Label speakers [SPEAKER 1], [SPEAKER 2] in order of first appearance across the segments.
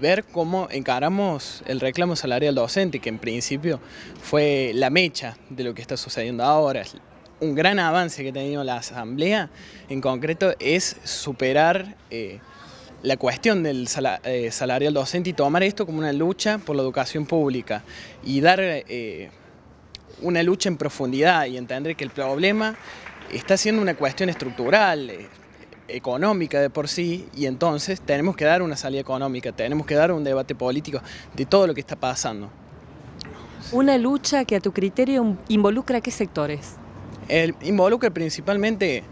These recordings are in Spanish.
[SPEAKER 1] ver cómo encaramos el reclamo salarial docente, que en principio fue la mecha de lo que está sucediendo ahora. Un gran avance que ha tenido la Asamblea, en concreto, es superar eh, la cuestión del eh, salarial docente y tomar esto como una lucha por la educación pública y dar eh, una lucha en profundidad y entender que el problema está siendo una cuestión estructural, económica de por sí y entonces tenemos que dar una salida económica, tenemos que dar un debate político de todo lo que está pasando.
[SPEAKER 2] Una lucha que a tu criterio involucra qué sectores?
[SPEAKER 1] involucra principalmente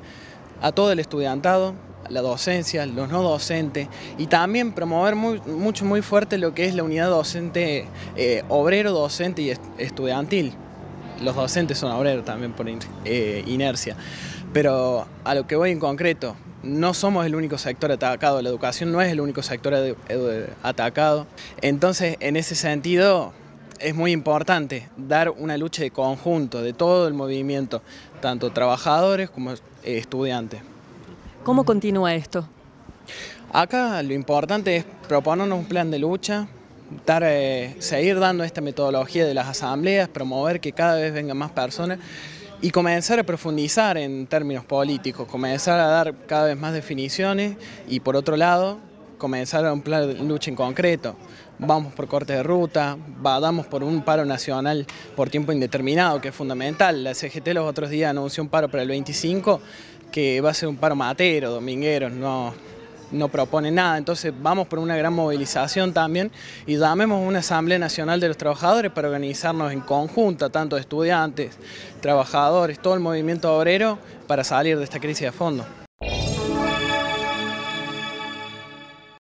[SPEAKER 1] a todo el estudiantado, la docencia, los no docentes y también promover muy, mucho, muy fuerte lo que es la unidad docente, eh, obrero, docente y estudiantil. Los docentes son obreros también por eh, inercia. Pero a lo que voy en concreto, no somos el único sector atacado, la educación no es el único sector atacado. Entonces, en ese sentido, es muy importante dar una lucha de conjunto de todo el movimiento, tanto trabajadores como estudiantes.
[SPEAKER 2] ¿Cómo continúa esto?
[SPEAKER 1] Acá lo importante es proponernos un plan de lucha, dar, eh, seguir dando esta metodología de las asambleas, promover que cada vez vengan más personas y comenzar a profundizar en términos políticos, comenzar a dar cada vez más definiciones y por otro lado comenzar a un plan de lucha en concreto. Vamos por corte de ruta, damos por un paro nacional por tiempo indeterminado, que es fundamental. La CGT los otros días anunció un paro para el 25, que va a ser un paro matero, dominguero, no, no propone nada. Entonces vamos por una gran movilización también y llamemos una Asamblea Nacional de los Trabajadores para organizarnos en conjunto, tanto estudiantes, trabajadores, todo el movimiento obrero, para salir de esta crisis a fondo.